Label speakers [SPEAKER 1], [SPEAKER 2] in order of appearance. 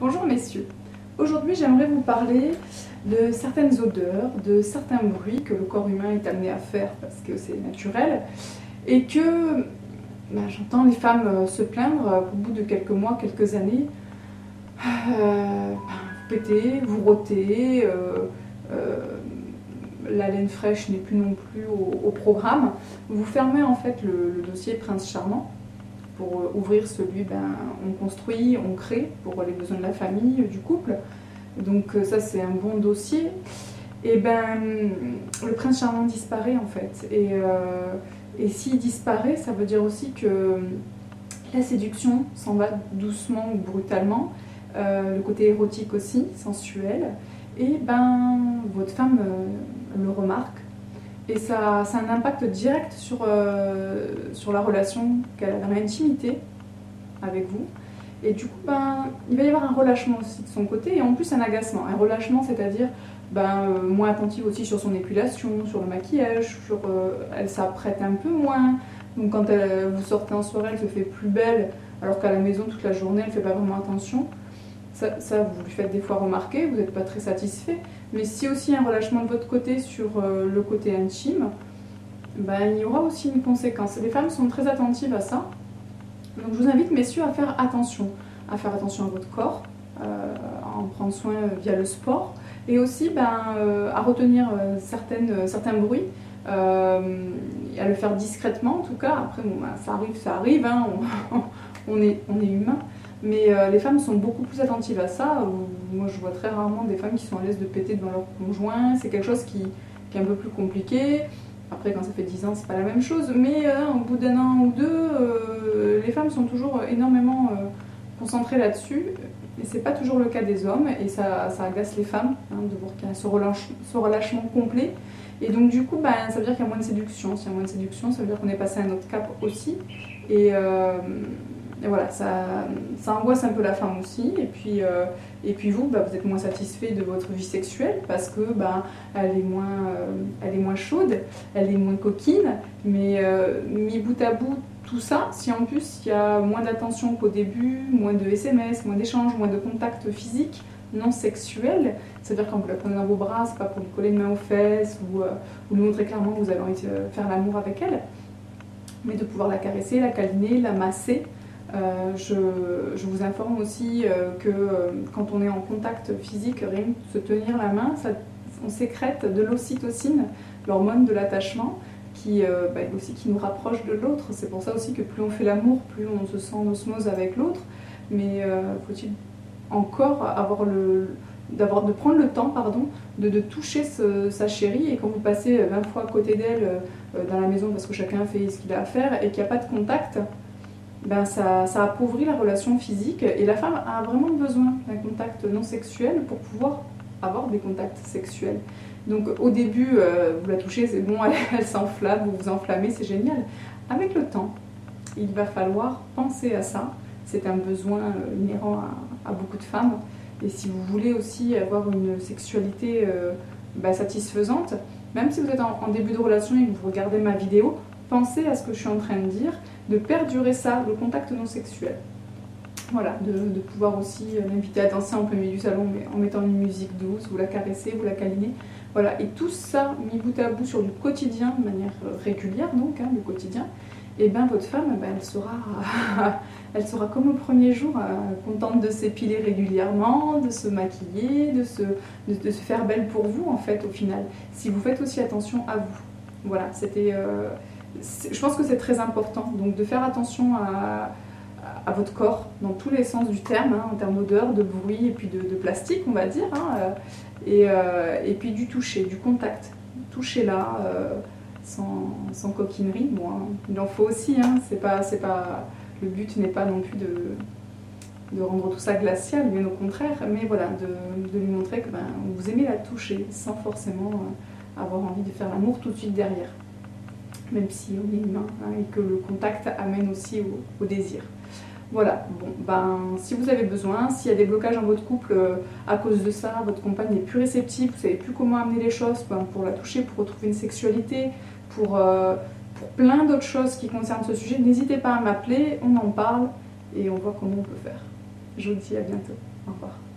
[SPEAKER 1] Bonjour messieurs. Aujourd'hui j'aimerais vous parler de certaines odeurs, de certains bruits que le corps humain est amené à faire parce que c'est naturel et que ben, j'entends les femmes euh, se plaindre au bout de quelques mois, quelques années. Euh, ben, vous pétez, vous rôtez, euh, la laine fraîche n'est plus non plus au, programme. Vous fermez en fait le dossier Prince Charmant pour euh, ouvrir celui, ben, on construit, on crée pour les besoins de la famille, du couple. Donc euh, ça c'est un bon dossier. Et ben le prince charmant disparaît en fait. Et, euh, et s'il disparaît, ça veut dire aussi que la séduction s'en va doucement ou brutalement, le côté érotique aussi, sensuel. Et ben votre femme le remarque, et ça, a un impact direct sur, euh, sur la relation qu'elle a, dans l'intimité avec vous. Et du coup, ben, il va y avoir un relâchement aussi de son côté, et en plus un agacement. Un relâchement, c'est-à-dire ben, euh, moins attentive aussi sur son épilation, sur le maquillage, sur, euh, elle s'apprête un peu moins. Donc quand elle, vous sortez en soirée, elle se fait plus belle, alors qu'à la maison, toute la journée, elle ne fait pas vraiment attention. Ça, vous lui faites des fois remarquer, vous n'êtes pas très satisfait. Mais si aussi un relâchement de votre côté sur euh, le côté intime, ben, il y aura aussi une conséquence. Les femmes sont très attentives à ça. Donc je vous invite, messieurs, à faire attention. À faire attention à votre corps, euh, à en prendre soin via le sport. Et aussi ben, euh, à retenir certains bruits. à le faire discrètement en tout cas. Après, bon, ben, ça arrive, ça arrive. Hein. on, est, on est humain. Mais euh, les femmes sont beaucoup plus attentives à ça. Moi, je vois très rarement des femmes qui sont à l'aise de péter devant leur conjoint. C'est quelque chose qui, est un peu plus compliqué. Après, quand ça fait 10 ans, c'est pas la même chose. Mais euh, au bout d'un an ou deux, euh, les femmes sont toujours énormément concentrées là-dessus. Et c'est pas toujours le cas des hommes. Et ça, agace les femmes hein, de voir qu'il y a ce, ce, relâchement complet. Et donc, du coup, ben, ça veut dire qu'il y a moins de séduction. S'il y a moins de séduction, ça veut dire qu'on est passé à un autre cap aussi. Et et voilà, ça, angoisse un peu la femme aussi. Et puis, euh, et puis vous, bah, vous êtes moins satisfait de votre vie sexuelle parce que bah, elle, est moins, euh, elle est moins chaude, elle est moins coquine. Mais euh, mis bout à bout, tout ça, si en plus il y a moins d'attention qu'au début, moins de SMS, moins d'échanges, moins de contacts physiques non sexuels, c'est-à-dire quand vous la prenez dans vos bras, c'est pas pour lui coller une main aux fesses ou, ou lui montrer clairement que vous avez envie de faire l'amour avec elle, mais de pouvoir la caresser, la câliner, la masser. Euh, je, vous informe aussi euh, que euh, quand on est en contact physique, rien que se tenir la main, on sécrète de l'ocytocine, l'hormone de l'attachement, qui, bah, aussi, qui nous rapproche de l'autre. C'est pour ça aussi que plus on fait l'amour, plus on se sent en osmose avec l'autre. Mais faut-il encore avoir le, d'avoir de prendre le temps pardon de, de toucher sa chérie? Et quand vous passez 20 fois à côté d'elle dans la maison parce que chacun fait ce qu'il a à faire et qu'il n'y a pas de contact ben ça, ça, appauvrit la relation physique et la femme a vraiment besoin d'un contact non sexuel pour pouvoir avoir des contacts sexuels. Donc au début, euh, vous la touchez, c'est bon, elle, s'enflamme, vous vous enflammez, c'est génial. Avec le temps, il va falloir penser à ça. C'est un besoin euh, inhérent à, beaucoup de femmes. Et si vous voulez aussi avoir une sexualité euh, ben, satisfaisante, même si vous êtes en, en début de relation et que vous regardez ma vidéo, pensez à ce que je suis en train de dire de perdurer ça, le contact non sexuel. Voilà, de, pouvoir aussi euh, l'inviter à danser en plein milieu du salon mais en mettant une musique douce, vous la caresser, vous la câliner. Voilà, et tout ça mis bout à bout sur du quotidien, de manière euh, régulière donc, hein, le quotidien, et bien votre femme, ben, elle, sera, elle sera comme au premier jour, euh, contente de s'épiler régulièrement, de se maquiller, de se, de, se faire belle pour vous en fait au final. Si vous faites aussi attention à vous. Voilà, c'était je pense que c'est très important. Donc de faire attention à, votre corps dans tous les sens du terme, hein, en termes d'odeur, de bruit et puis de, plastique, on va dire. Hein, euh, euh, et, puis du toucher, du contact. Toucher là, euh, sans, coquinerie. Bon, hein, il en faut aussi. pas, pas, le but n'est pas non plus de, de rendre tout ça glacial, bien au contraire. Mais voilà, de, lui montrer que ben, vous aimez la toucher sans forcément avoir envie de faire l'amour tout de suite derrière même si on est humain, hein, et que le contact amène aussi au, désir. Voilà, bon, ben, si vous avez besoin, s'il y a des blocages dans votre couple euh, à cause de ça, votre compagne n'est plus réceptive, vous ne savez plus comment amener les choses ben, pour la toucher, pour retrouver une sexualité, pour, euh, pour plein d'autres choses qui concernent ce sujet, n'hésitez pas à m'appeler, on en parle et on voit comment on peut faire. Je vous dis à bientôt. Au revoir.